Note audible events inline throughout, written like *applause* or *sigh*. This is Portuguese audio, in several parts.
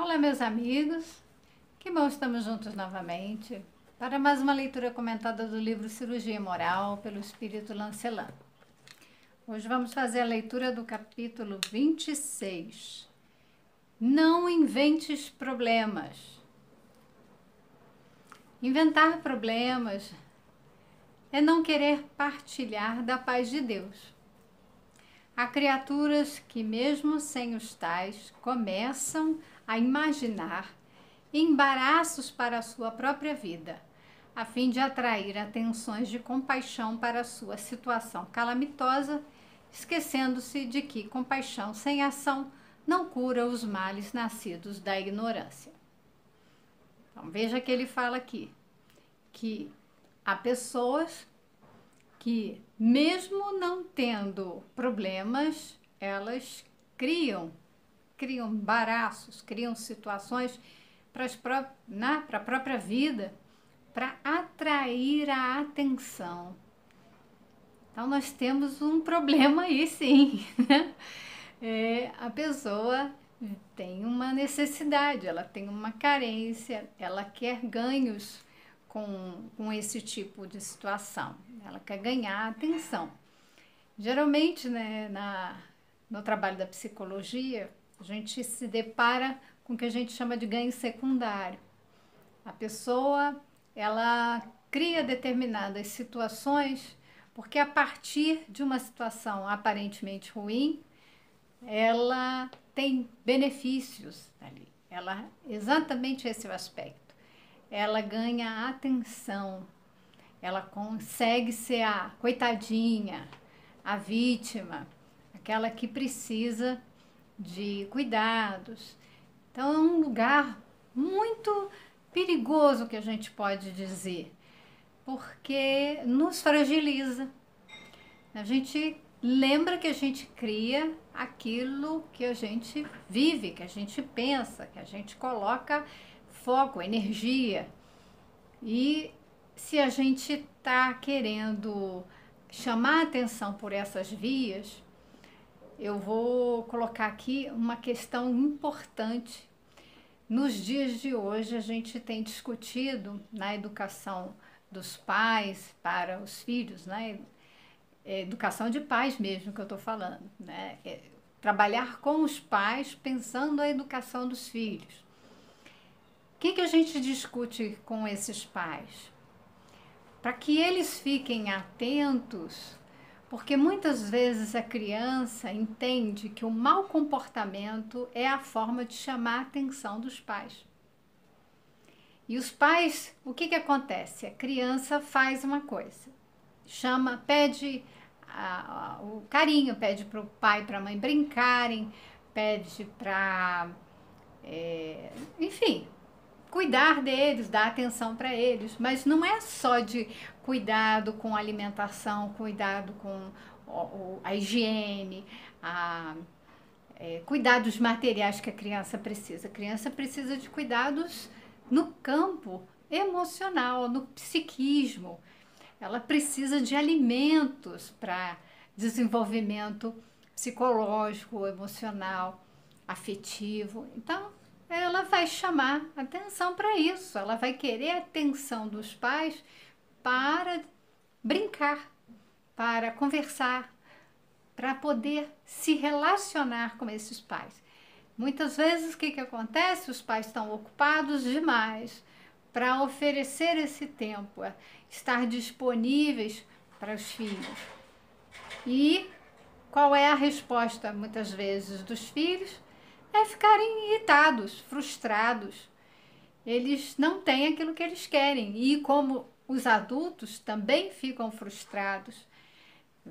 Olá, meus amigos. Que bom estamos juntos novamente para mais uma leitura comentada do livro Cirurgia Moral pelo Espírito Lancelin. Hoje vamos fazer a leitura do capítulo 26. Não inventes problemas. Inventar problemas é não querer partilhar da paz de Deus. Há criaturas que, mesmo sem os tais, começam a imaginar embaraços para a sua própria vida, a fim de atrair atenções de compaixão para a sua situação calamitosa, esquecendo-se de que compaixão sem ação não cura os males nascidos da ignorância. Então, veja que ele fala aqui que há pessoas que, mesmo não tendo problemas, elas criam, criam embaraços, criam situações para né, a própria vida, para atrair a atenção. Então, nós temos um problema aí, sim. *laughs* Né? É, a pessoa tem uma necessidade, ela tem uma carência, ela quer ganhos com, com esse tipo de situação. Ela quer ganhar atenção. Geralmente, né, na, no trabalho da psicologia, a gente se depara com o que a gente chama de ganho secundário. A pessoa, ela cria determinadas situações porque a partir de uma situação aparentemente ruim, ela tem benefícios ali. Ela exatamente esse é o aspecto ela ganha atenção, ela consegue ser a coitadinha, a vítima, aquela que precisa de cuidados. Então é um lugar muito perigoso que a gente pode dizer, porque nos fragiliza. A gente lembra que a gente cria aquilo que a gente vive, que a gente pensa, que a gente coloca foco, energia. E se a gente está querendo chamar atenção por essas vias, eu vou colocar aqui uma questão importante. Nos dias de hoje, a gente tem discutido na educação dos pais para os filhos, né? É educação de pais mesmo que eu estou falando, né? É trabalhar com os pais pensando a educação dos filhos. O que, que a gente discute com esses pais? Para que eles fiquem atentos, porque muitas vezes a criança entende que o mau comportamento é a forma de chamar a atenção dos pais. E os pais, o que, que acontece? A criança faz uma coisa, chama, pede o carinho, pede para o pai e para a mãe brincarem, pede para. É, enfim, cuidar deles, dar atenção para eles, mas não é só de cuidado com a alimentação, cuidado com a higiene, a, é, cuidados materiais que a criança precisa. A criança precisa de cuidados no campo emocional, no psiquismo. Ela precisa de alimentos para desenvolvimento psicológico, emocional, afetivo. Então, ela vai chamar atenção para isso, ela vai querer a atenção dos pais para brincar, para conversar, para poder se relacionar com esses pais. Muitas vezes o que, que acontece? Os pais estão ocupados demais para oferecer esse tempo, é estar disponíveis para os filhos. E qual é a resposta muitas vezes dos filhos? É ficarem irritados, frustrados. Eles não têm aquilo que eles querem. E como os adultos também ficam frustrados,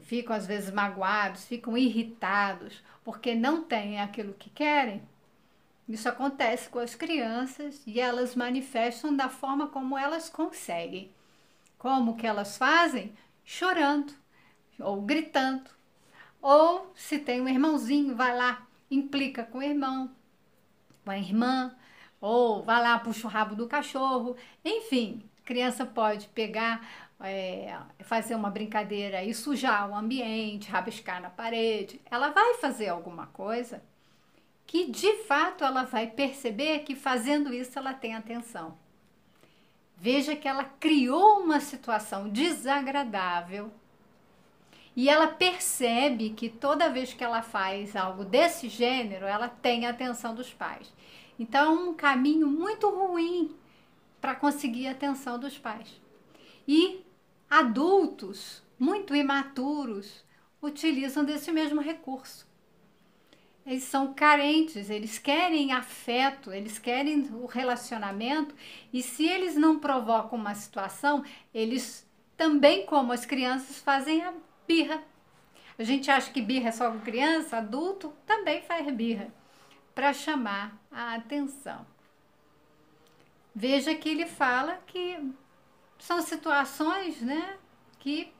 ficam às vezes magoados, ficam irritados, porque não têm aquilo que querem. Isso acontece com as crianças e elas manifestam da forma como elas conseguem. Como que elas fazem? Chorando ou gritando. Ou se tem um irmãozinho, vai lá implica com o irmão, com a irmã, ou vai lá, puxa o rabo do cachorro. Enfim, criança pode pegar, é, fazer uma brincadeira e sujar o ambiente, rabiscar na parede. Ela vai fazer alguma coisa que de fato ela vai perceber que fazendo isso ela tem atenção. Veja que ela criou uma situação desagradável e ela percebe que toda vez que ela faz algo desse gênero, ela tem a atenção dos pais. Então, é um caminho muito ruim para conseguir a atenção dos pais. E adultos muito imaturos utilizam desse mesmo recurso. Eles são carentes, eles querem afeto, eles querem o relacionamento, e se eles não provocam uma situação, eles também, como as crianças, fazem a birra. A gente acha que birra é só com criança, adulto também faz birra para chamar a atenção. Veja que ele fala que são situações né, que,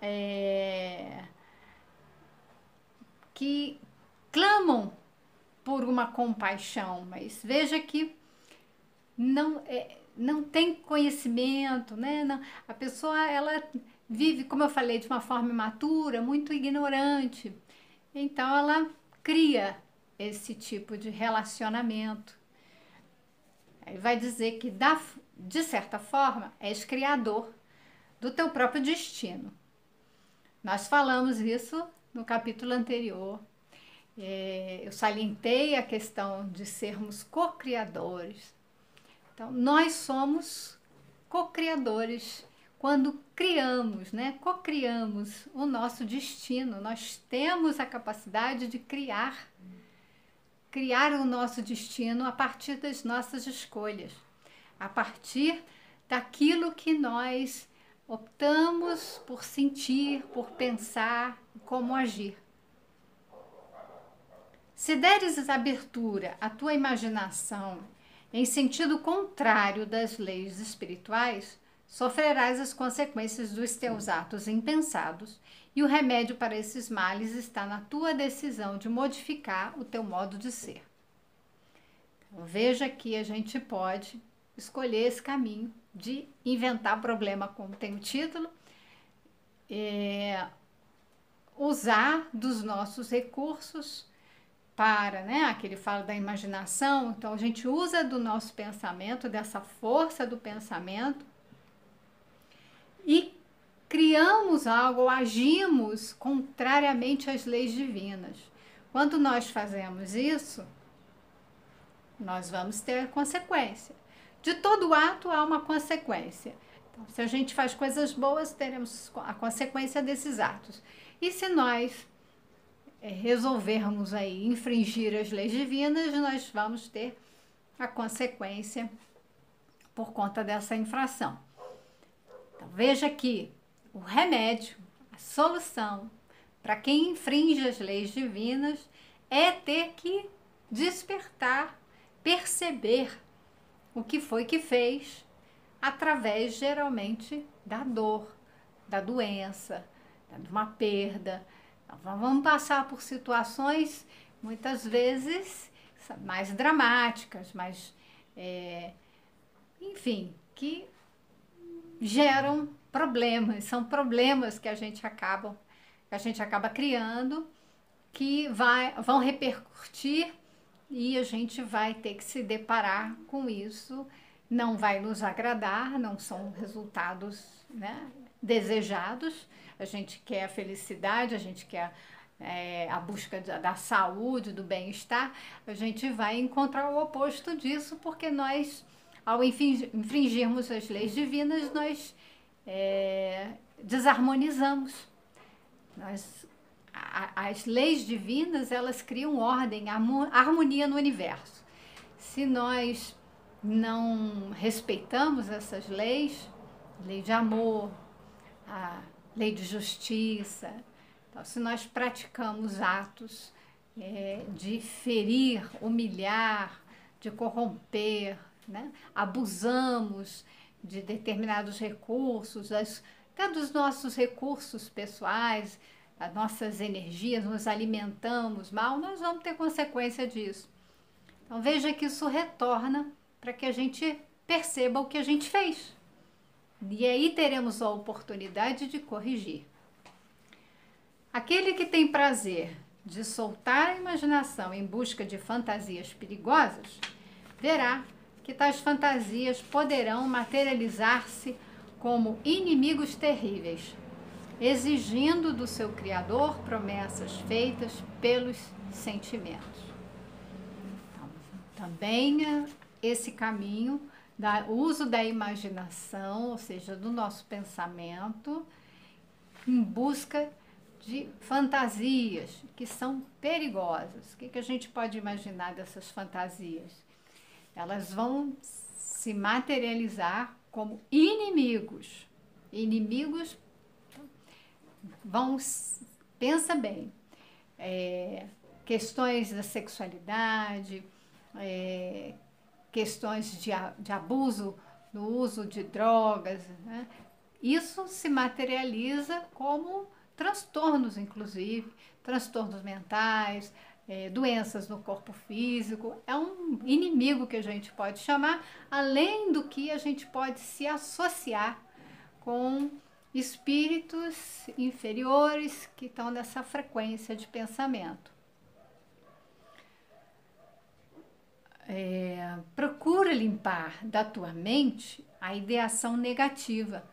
é, que clamam por uma compaixão, mas veja que não, é, não tem conhecimento, né? Não, a pessoa ela vive, como eu falei, de uma forma imatura, muito ignorante. Então ela cria esse tipo de relacionamento. Ele vai dizer que, da, de certa forma, és criador do teu próprio destino. Nós falamos isso no capítulo anterior. É, eu salientei a questão de sermos co-criadores. Então, nós somos co-criadores quando criamos, né? Co-criamos o nosso destino. Nós temos a capacidade de criar criar o nosso destino a partir das nossas escolhas, a partir daquilo que nós optamos por sentir, por pensar, como agir. Se deres abertura à tua imaginação em sentido contrário das leis espirituais, sofrerás as consequências dos teus atos impensados e o remédio para esses males está na tua decisão de modificar o teu modo de ser. Então, veja que a gente pode escolher esse caminho de inventar problema, como tem o título, é, usar dos nossos recursos para, né? Aqui fala da imaginação, então a gente usa do nosso pensamento, dessa força do pensamento e criamos algo, agimos contrariamente às leis divinas. Quando nós fazemos isso, nós vamos ter consequência. De todo ato há uma consequência. Então, se a gente faz coisas boas, teremos a consequência desses atos. E se nós é, resolvermos aí infringir as leis divinas, nós vamos ter a consequência por conta dessa infração. Então, veja que o remédio, a solução para quem infringe as leis divinas é ter que despertar, perceber o que foi que fez através geralmente da dor, da doença, de uma perda. Então, vamos passar por situações muitas vezes mais dramáticas, mais, é, enfim, que geram problemas, são problemas que a gente acaba, que a gente acaba criando, que vai, vão repercutir e a gente vai ter que se deparar com isso. Não vai nos agradar, não são resultados né, desejados. A gente quer a felicidade, a gente quer é, a busca da, da saúde, do bem-estar. A gente vai encontrar o oposto disso, porque nós, ao infringirmos as leis divinas, nós é, desarmonizamos. Nós, a, as leis divinas, elas criam ordem, harmonia no universo. Se nós não respeitamos essas leis, lei de amor, a lei de justiça, então, se nós praticamos atos é, de ferir, humilhar, de corromper, né? abusamos de determinados recursos, das, até dos nossos recursos pessoais, as nossas energias, nos alimentamos mal, nós vamos ter consequência disso. Então veja que isso retorna para que a gente perceba o que a gente fez. E aí teremos a oportunidade de corrigir. Aquele que tem prazer de soltar a imaginação em busca de fantasias perigosas, verá que tais fantasias poderão materializar-se como inimigos terríveis, exigindo do seu Criador promessas feitas pelos sentimentos. Então, também é esse caminho da uso da imaginação, ou seja, do nosso pensamento, em busca de fantasias que são perigosas. O que, que a gente pode imaginar dessas fantasias? Elas vão se materializar como inimigos. Inimigos vão, pensa bem, é, questões da sexualidade, é, questões de, de abuso no uso de drogas, né? isso se materializa como transtornos, inclusive, transtornos mentais, é, doenças no corpo físico. É um inimigo que a gente pode chamar, além do que a gente pode se associar com espíritos inferiores que estão nessa frequência de pensamento. É, procura limpar da tua mente a ideação negativa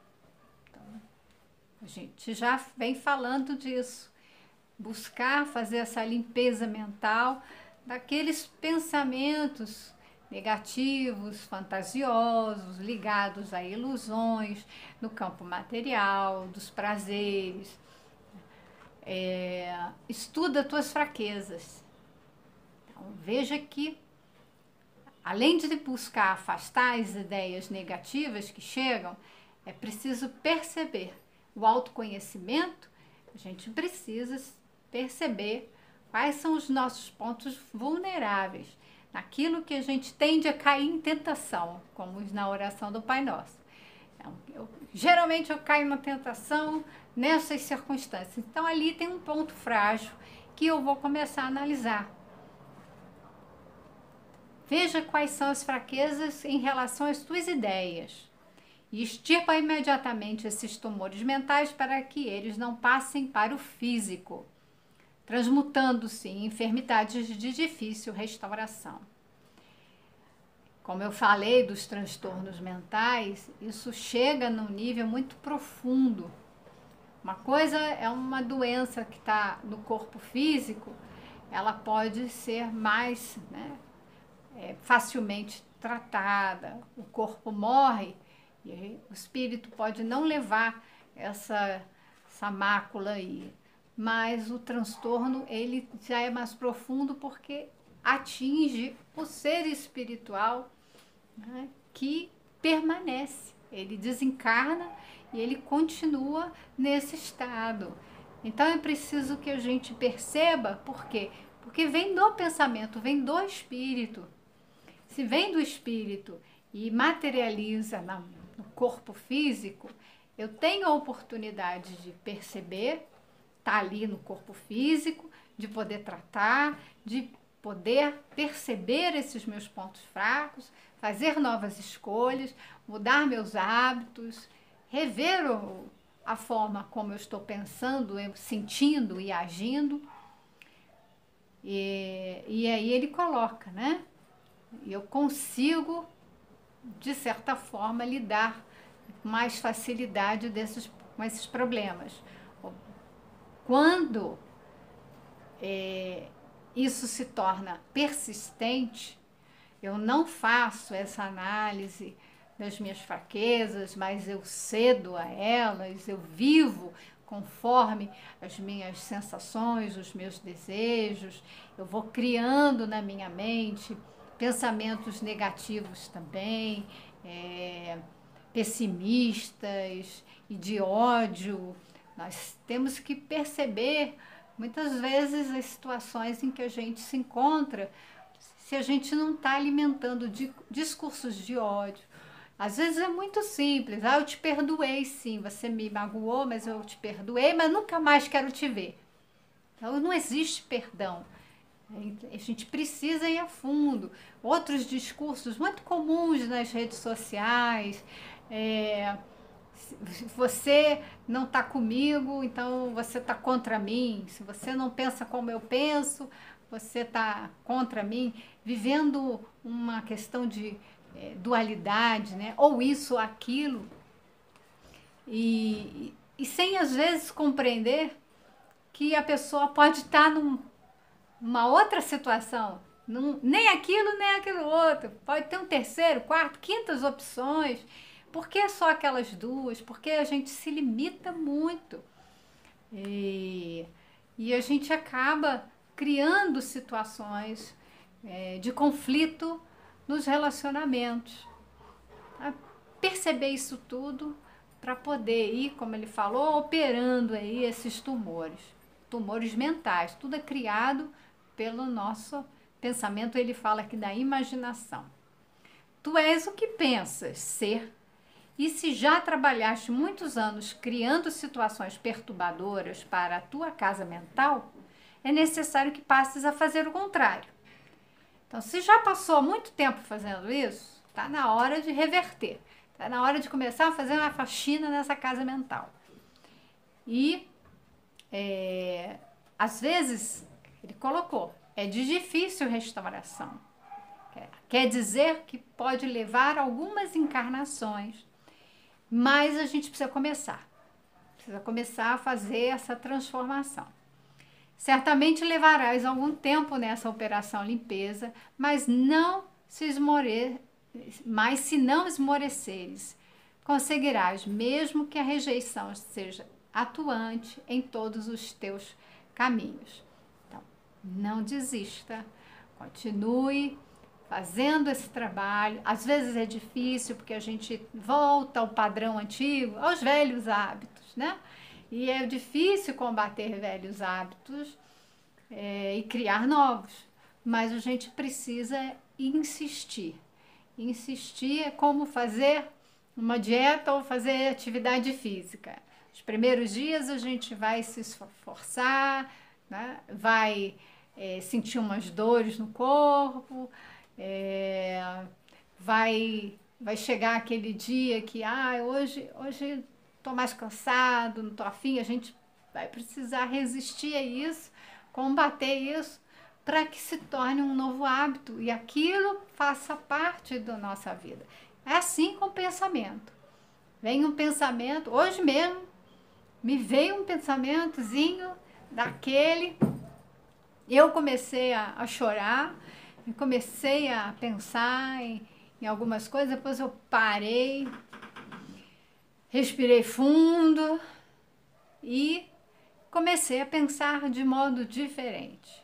a gente já vem falando disso. Buscar fazer essa limpeza mental daqueles pensamentos negativos, fantasiosos, ligados a ilusões no campo material, dos prazeres. É, estuda tuas fraquezas. Então, veja que, além de buscar afastar as ideias negativas que chegam, é preciso perceber o autoconhecimento, a gente precisa perceber quais são os nossos pontos vulneráveis, naquilo que a gente tende a cair em tentação, como na oração do Pai Nosso. Então, eu, geralmente eu caio na tentação nessas circunstâncias. Então ali tem um ponto frágil que eu vou começar a analisar. Veja quais são as fraquezas em relação às tuas ideias e extirpa imediatamente esses tumores mentais para que eles não passem para o físico, transmutando-se em enfermidades de difícil restauração. Como eu falei dos transtornos mentais, isso chega num nível muito profundo. Uma coisa é uma doença que está no corpo físico, ela pode ser mais né, é, facilmente tratada, o corpo morre e o espírito pode não levar essa, essa mácula aí, mas o transtorno ele já é mais profundo porque atinge o ser espiritual né, que permanece. Ele desencarna e ele continua nesse estado. Então é preciso que a gente perceba por quê? Porque vem do pensamento, vem do espírito. Se vem do espírito e materializa no corpo físico, eu tenho a oportunidade de perceber, tá ali no corpo físico, de poder tratar, de poder perceber esses meus pontos fracos, fazer novas escolhas, mudar meus hábitos, rever a forma como eu estou pensando, sentindo e agindo. E, e aí ele coloca, né? Eu consigo de certa forma, lidar mais facilidade desses, com esses problemas. Quando é, isso se torna persistente, eu não faço essa análise das minhas fraquezas, mas eu cedo a elas, eu vivo conforme as minhas sensações, os meus desejos, eu vou criando na minha mente pensamentos negativos também, é, pessimistas e de ódio. Nós temos que perceber muitas vezes as situações em que a gente se encontra se a gente não está alimentando de discursos de ódio. Às vezes é muito simples. Ah, eu te perdoei sim, você me magoou, mas eu te perdoei, mas nunca mais quero te ver. Então não existe perdão. A gente precisa ir a fundo. Outros discursos muito comuns nas redes sociais é, Se você não está comigo, então você está contra mim. Se você não pensa como eu penso, você está contra mim. Vivendo uma questão de é, dualidade, né? Ou isso ou aquilo. E, e sem às vezes compreender que a pessoa pode estar num, numa outra situação, num, nem aquilo, nem aquilo outro. Pode ter um terceiro, quarto, quintas opções. Por que só aquelas duas? Porque a gente se limita muito. E, e a gente acaba criando situações é, de conflito nos relacionamentos. Perceber isso tudo para poder ir, como ele falou, operando aí esses tumores, tumores mentais. Tudo é criado pelo nosso pensamento. Ele fala aqui da imaginação. Tu és o que pensas ser. E se já trabalhaste muitos anos criando situações perturbadoras para a tua casa mental, é necessário que passes a fazer o contrário. Então, se já passou muito tempo fazendo isso, está na hora de reverter. Está na hora de começar a fazer uma faxina nessa casa mental. E, é, às vezes, ele colocou, é de difícil restauração. Quer dizer que pode levar algumas encarnações, mas a gente precisa começar. Precisa começar a fazer essa transformação. Certamente levarás algum tempo nessa operação limpeza, mas não se esmore, mas se não esmoreceres, conseguirás, mesmo que a rejeição seja atuante em todos os teus caminhos. Então, não desista, continue fazendo esse trabalho. Às vezes é difícil porque a gente volta ao padrão antigo, aos velhos hábitos, né? E é difícil combater velhos hábitos é, e criar novos, mas a gente precisa insistir insistir é como fazer uma dieta ou fazer atividade física. Os primeiros dias a gente vai se esforçar, né? vai é, sentir umas dores no corpo, é, vai, vai chegar aquele dia que, ah, hoje hoje estou mais cansado, não estou afim, a gente vai precisar resistir a isso, combater isso para que se torne um novo hábito e aquilo faça parte da nossa vida. É assim com o pensamento. Vem um pensamento, hoje mesmo, me veio um pensamentozinho daquele, eu comecei a, a chorar, comecei a pensar em, em algumas coisas, depois eu parei, respirei fundo e comecei a pensar de modo diferente.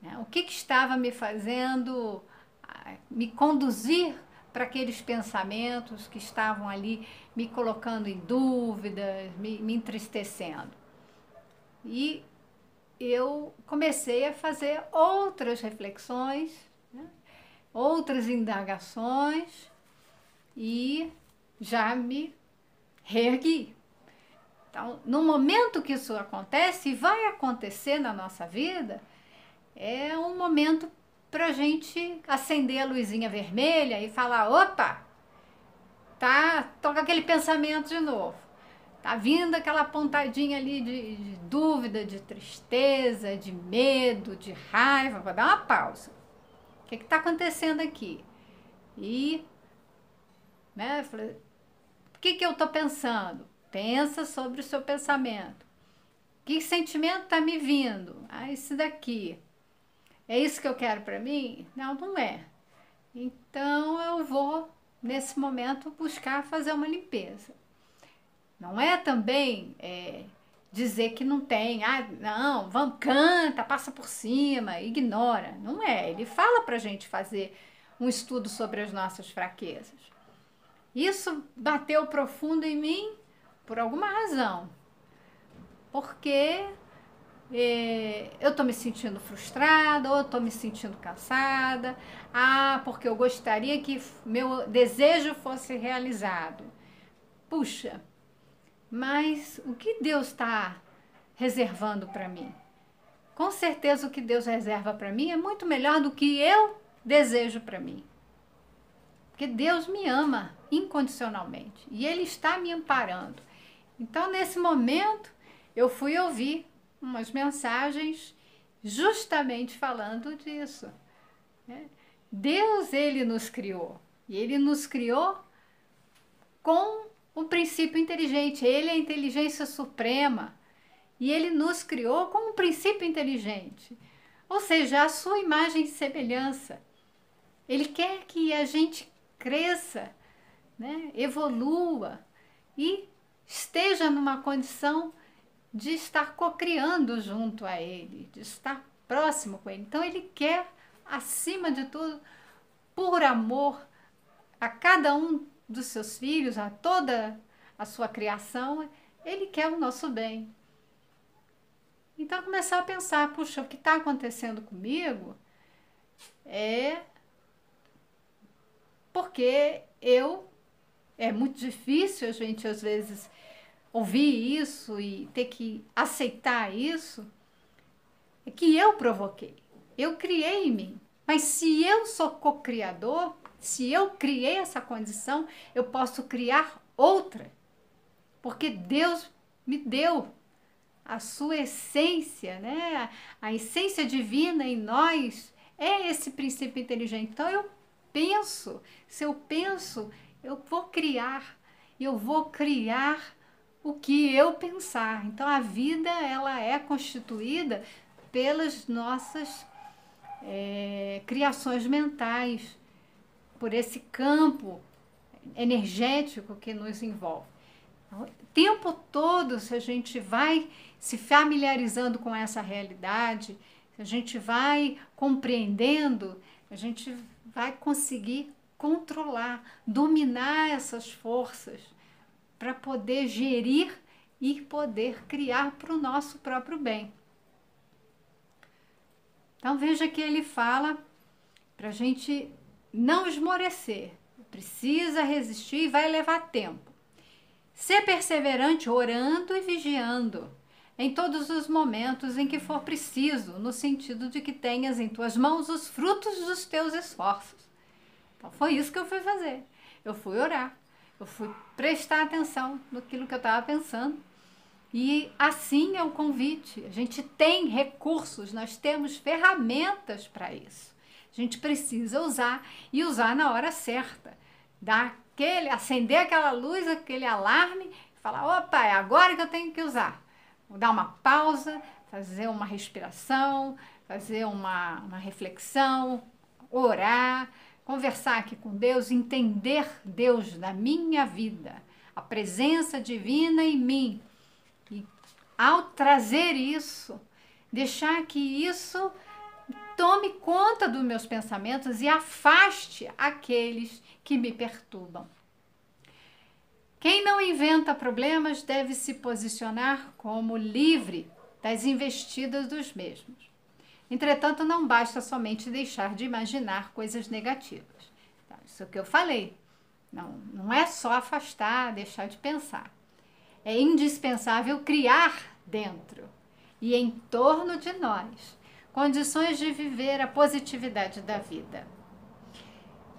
Né? O que, que estava me fazendo me conduzir para aqueles pensamentos que estavam ali me colocando em dúvidas, me, me entristecendo. E eu comecei a fazer outras reflexões, né? outras indagações e já me reergui. Então, no momento que isso acontece, e vai acontecer na nossa vida, é um momento para a gente acender a luzinha vermelha e falar: opa, tá, toca aquele pensamento de novo. Tá vindo aquela pontadinha ali de, de dúvida, de tristeza, de medo, de raiva. Vou dar uma pausa. O que está acontecendo aqui? E, né, o que, que eu estou pensando? Pensa sobre o seu pensamento. Que sentimento está me vindo? Ah, esse daqui. É isso que eu quero para mim? Não, não é. Então eu vou, nesse momento, buscar fazer uma limpeza. Não é também é, dizer que não tem, ah, não, vamos, canta, passa por cima, ignora. Não é. Ele fala para a gente fazer um estudo sobre as nossas fraquezas. Isso bateu profundo em mim por alguma razão. Porque é, eu estou me sentindo frustrada ou estou me sentindo cansada. Ah, porque eu gostaria que meu desejo fosse realizado. Puxa, mas o que Deus está reservando para mim? Com certeza o que Deus reserva para mim é muito melhor do que eu desejo para mim. Porque Deus me ama incondicionalmente e Ele está me amparando. Então, nesse momento, eu fui ouvir umas mensagens justamente falando disso. Né? Deus, Ele nos criou. E Ele nos criou com o princípio inteligente. Ele é a inteligência suprema. E Ele nos criou com um princípio inteligente. Ou seja, a sua imagem e semelhança. Ele quer que a gente cresça, né? evolua e esteja numa condição de estar cocriando junto a Ele, de estar próximo com Ele. Então, Ele quer, acima de tudo, por amor a cada um dos seus filhos, a toda a sua criação, Ele quer o nosso bem. Então, começar a pensar: puxa, o que está acontecendo comigo é porque eu. É muito difícil a gente, às vezes, ouvir isso e ter que aceitar isso, é que eu provoquei. Eu criei em mim. Mas se eu sou co-criador, se eu criei essa condição, eu posso criar outra. Porque Deus me deu a sua essência, né? A essência divina em nós é esse princípio inteligente. Então eu penso, se eu penso, eu vou criar, eu vou criar o que eu pensar. Então a vida ela é constituída pelas nossas é, criações mentais, por esse campo energético que nos envolve. O tempo todo, se a gente vai se familiarizando com essa realidade, se a gente vai compreendendo, a gente vai conseguir controlar, dominar essas forças para poder gerir e poder criar para o nosso próprio bem. Então veja que ele fala para a gente não esmorecer, precisa resistir e vai levar tempo. Ser perseverante orando e vigiando em todos os momentos em que for preciso, no sentido de que tenhas em tuas mãos os frutos dos teus esforços. Então foi isso que eu fui fazer. Eu fui orar, eu fui prestar atenção no que eu estava pensando. E assim é o convite. A gente tem recursos, nós temos ferramentas para isso. A gente precisa usar e usar na hora certa. Dar aquele, acender aquela luz, aquele alarme, e falar: opa, é agora que eu tenho que usar. Vou dar uma pausa, fazer uma respiração, fazer uma, uma reflexão, orar conversar aqui com Deus, entender Deus na minha vida, a presença divina em mim. E ao trazer isso, deixar que isso tome conta dos meus pensamentos e afaste aqueles que me perturbam. Quem não inventa problemas deve se posicionar como livre das investidas dos mesmos. Entretanto, não basta somente deixar de imaginar coisas negativas. Então, isso é o que eu falei. Não, não é só afastar, deixar de pensar. É indispensável criar dentro e em torno de nós condições de viver a positividade da vida.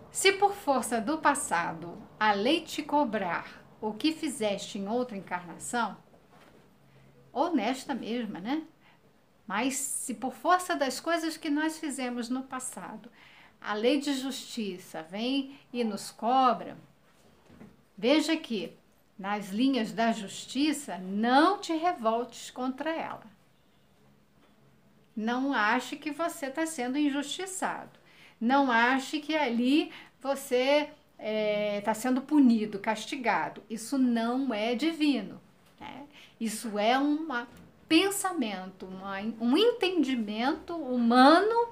Se por força do passado a lei te cobrar o que fizeste em outra encarnação, ou nesta mesma, né? Mas se por força das coisas que nós fizemos no passado, a lei de justiça vem e nos cobra, veja que nas linhas da justiça não te revoltes contra ela. Não ache que você está sendo injustiçado. Não ache que ali você está é, tá sendo punido, castigado. Isso não é divino. Né? Isso é uma pensamento, uma, um entendimento humano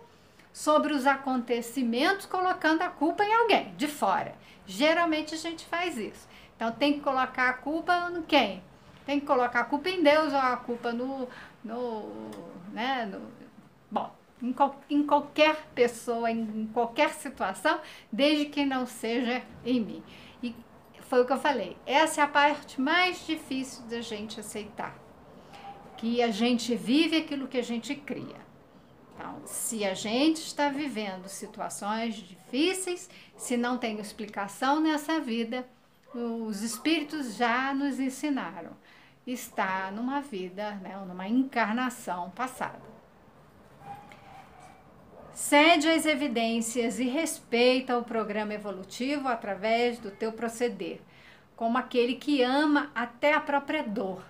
sobre os acontecimentos, colocando a culpa em alguém de fora. Geralmente a gente faz isso. Então tem que colocar a culpa em quem? Tem que colocar a culpa em Deus ou a culpa no. no, né, no bom, em, qual, em qualquer pessoa, em qualquer situação, desde que não seja em mim. E foi o que eu falei. Essa é a parte mais difícil da gente aceitar que a gente vive aquilo que a gente cria. Então, se a gente está vivendo situações difíceis, se não tem explicação nessa vida, os espíritos já nos ensinaram. Está numa vida, né, numa encarnação passada. Cede às evidências e respeita o programa evolutivo através do teu proceder, como aquele que ama até a própria dor,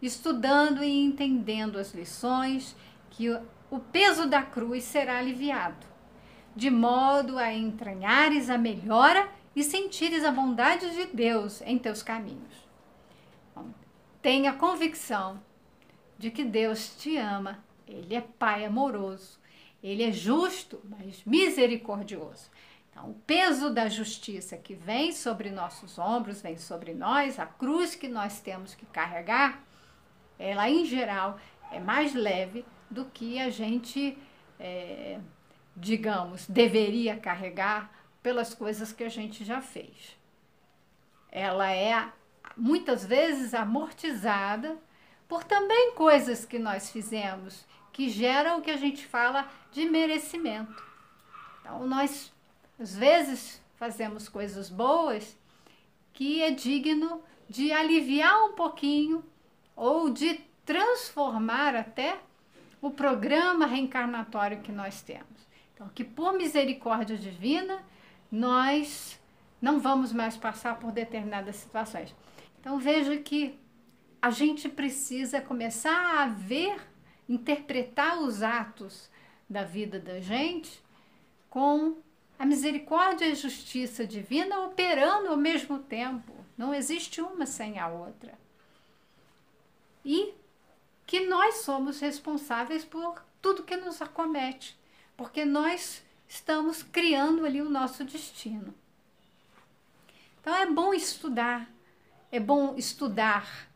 estudando e entendendo as lições que o peso da cruz será aliviado, de modo a entranhares a melhora e sentires a bondade de Deus em teus caminhos. tenha convicção de que Deus te ama, Ele é Pai amoroso, Ele é justo, mas misericordioso. Então, o peso da justiça que vem sobre nossos ombros, vem sobre nós, a cruz que nós temos que carregar, ela em geral é mais leve do que a gente, é, digamos, deveria carregar pelas coisas que a gente já fez. Ela é muitas vezes amortizada por também coisas que nós fizemos que geram o que a gente fala de merecimento. Então, nós às vezes fazemos coisas boas que é digno de aliviar um pouquinho ou de transformar até o programa reencarnatório que nós temos. Então, que por misericórdia divina, nós não vamos mais passar por determinadas situações. Então, veja que a gente precisa começar a ver, interpretar os atos da vida da gente com a misericórdia e a justiça divina operando ao mesmo tempo. Não existe uma sem a outra. E que nós somos responsáveis por tudo que nos acomete, porque nós estamos criando ali o nosso destino. Então é bom estudar, é bom estudar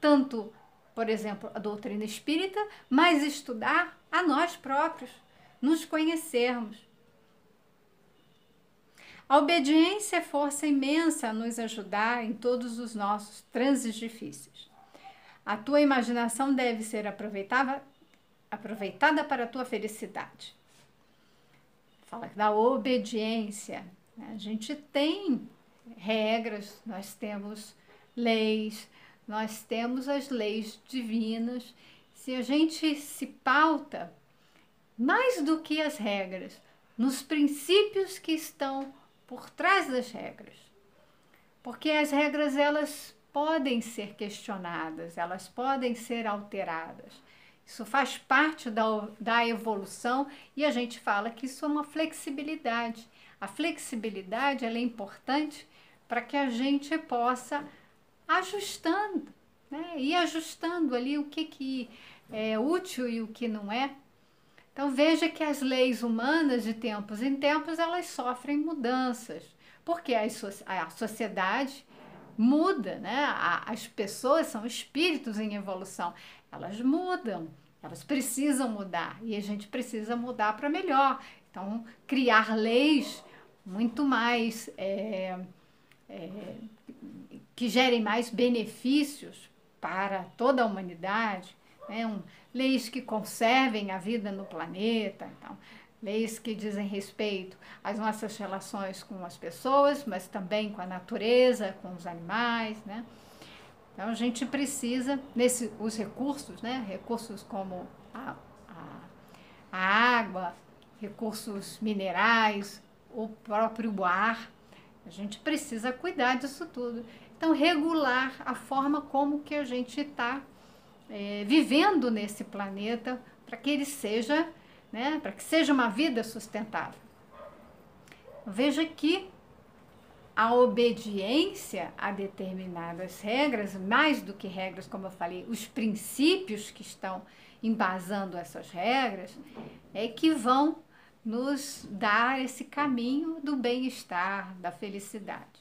tanto, por exemplo, a doutrina espírita, mas estudar a nós próprios, nos conhecermos. A obediência é força imensa a nos ajudar em todos os nossos transes difíceis. A tua imaginação deve ser aproveitada, aproveitada para a tua felicidade. Fala da obediência. Né? A gente tem regras, nós temos leis, nós temos as leis divinas. Se a gente se pauta mais do que as regras, nos princípios que estão por trás das regras. Porque as regras elas podem ser questionadas, elas podem ser alteradas. Isso faz parte da, da evolução e a gente fala que isso é uma flexibilidade. A flexibilidade é importante para que a gente possa ajustando, né? ir ajustando ali o que, que é útil e o que não é. Então veja que as leis humanas de tempos em tempos elas sofrem mudanças, porque a sociedade muda, né? As pessoas são espíritos em evolução, elas mudam, elas precisam mudar e a gente precisa mudar para melhor. Então, criar leis muito mais é, é, que gerem mais benefícios para toda a humanidade, né? Um, leis que conservem a vida no planeta. Então, leis que dizem respeito às nossas relações com as pessoas, mas também com a natureza, com os animais, né? Então a gente precisa, nesse, os recursos, né? Recursos como a, a, a água, recursos minerais, o próprio ar, a gente precisa cuidar disso tudo. Então regular a forma como que a gente está é, vivendo nesse planeta para que ele seja né? para que seja uma vida sustentável. Veja que a obediência a determinadas regras, mais do que regras, como eu falei, os princípios que estão embasando essas regras, é que vão nos dar esse caminho do bem-estar, da felicidade.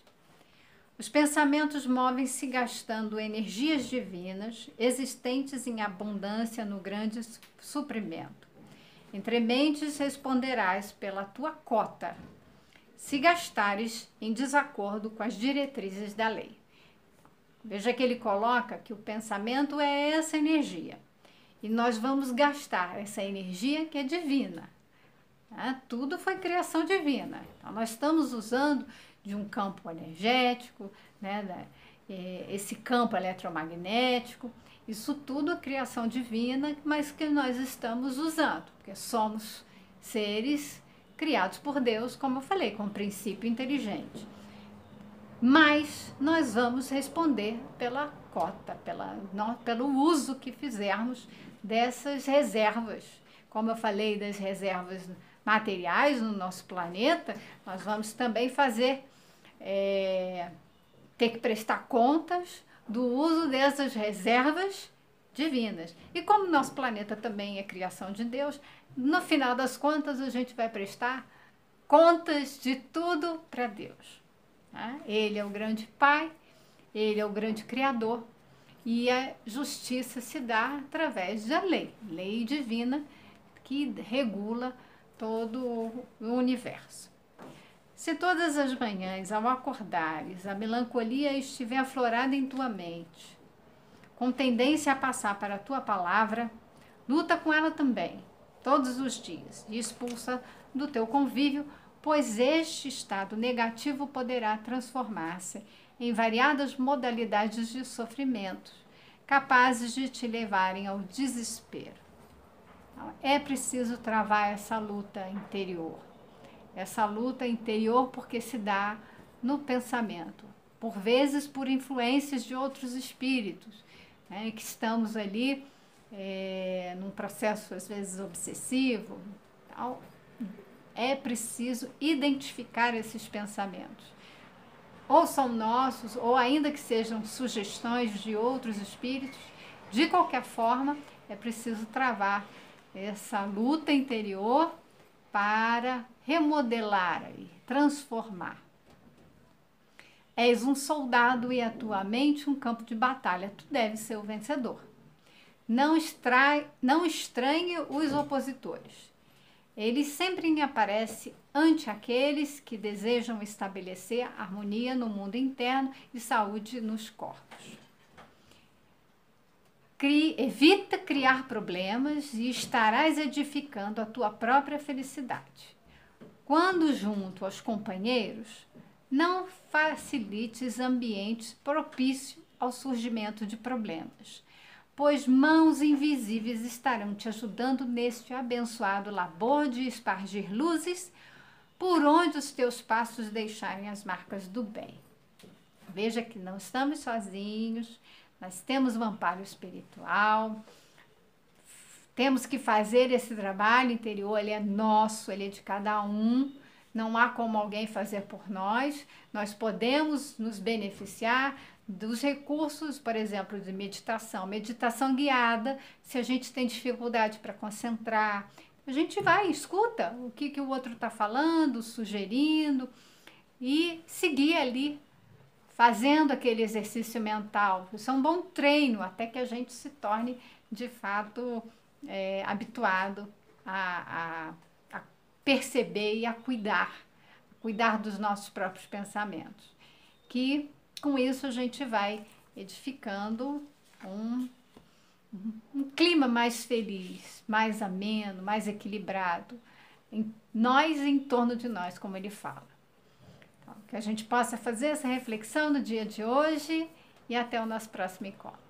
Os pensamentos movem-se gastando energias divinas existentes em abundância no grande suprimento. Entre mentes responderás pela tua cota, se gastares em desacordo com as diretrizes da lei. Veja que ele coloca que o pensamento é essa energia. e nós vamos gastar essa energia que é divina. Né? Tudo foi criação divina. Então, nós estamos usando de um campo energético, né? É, esse campo eletromagnético, isso tudo é criação divina, mas que nós estamos usando, porque somos seres criados por Deus, como eu falei, com um princípio inteligente. Mas nós vamos responder pela cota, pela, não, pelo uso que fizermos dessas reservas. Como eu falei das reservas materiais no nosso planeta, nós vamos também fazer, é, ter que prestar contas do uso dessas reservas divinas. E como nosso planeta também é criação de Deus, no final das contas a gente vai prestar contas de tudo para Deus. Né? Ele é o grande Pai, ele é o grande Criador e a justiça se dá através da lei, lei divina que regula todo o universo. Se todas as manhãs, ao acordares, a melancolia estiver aflorada em tua mente, com tendência a passar para a tua palavra, luta com ela também, todos os dias, e expulsa do teu convívio, pois este estado negativo poderá transformar-se em variadas modalidades de sofrimento, capazes de te levarem ao desespero. Então, é preciso travar essa luta interior essa luta interior porque se dá no pensamento, por vezes por influências de outros espíritos, né, que estamos ali é, num processo às vezes obsessivo. Tal. É preciso identificar esses pensamentos. Ou são nossos, ou ainda que sejam sugestões de outros espíritos, de qualquer forma, é preciso travar essa luta interior para remodelar e transformar. És um soldado e a tua mente um campo de batalha. Tu deves ser o vencedor. Não, não estranhe os opositores. Ele sempre aparece ante aqueles que desejam estabelecer harmonia no mundo interno e saúde nos corpos. Crie, evita criar problemas e estarás edificando a tua própria felicidade. Quando junto aos companheiros, não facilites ambientes propícios ao surgimento de problemas, pois mãos invisíveis estarão te ajudando neste abençoado labor de espargir luzes por onde os teus passos deixarem as marcas do bem. Veja que não estamos sozinhos, nós temos um amparo espiritual, temos que fazer esse trabalho interior, ele é nosso, ele é de cada um. Não há como alguém fazer por nós. Nós podemos nos beneficiar dos recursos, por exemplo, de meditação, meditação guiada, se a gente tem dificuldade para concentrar, a gente vai, escuta o que, que o outro está falando, sugerindo e seguir ali fazendo aquele exercício mental. Isso é um bom treino até que a gente se torne de fato é, habituado a, a, a, perceber e a cuidar, cuidar dos nossos próprios pensamentos. Que com isso a gente vai edificando um, um clima mais feliz, mais ameno, mais equilibrado, em nós em torno de nós, como ele fala que a gente possa fazer essa reflexão no dia de hoje e até o nosso próximo encontro.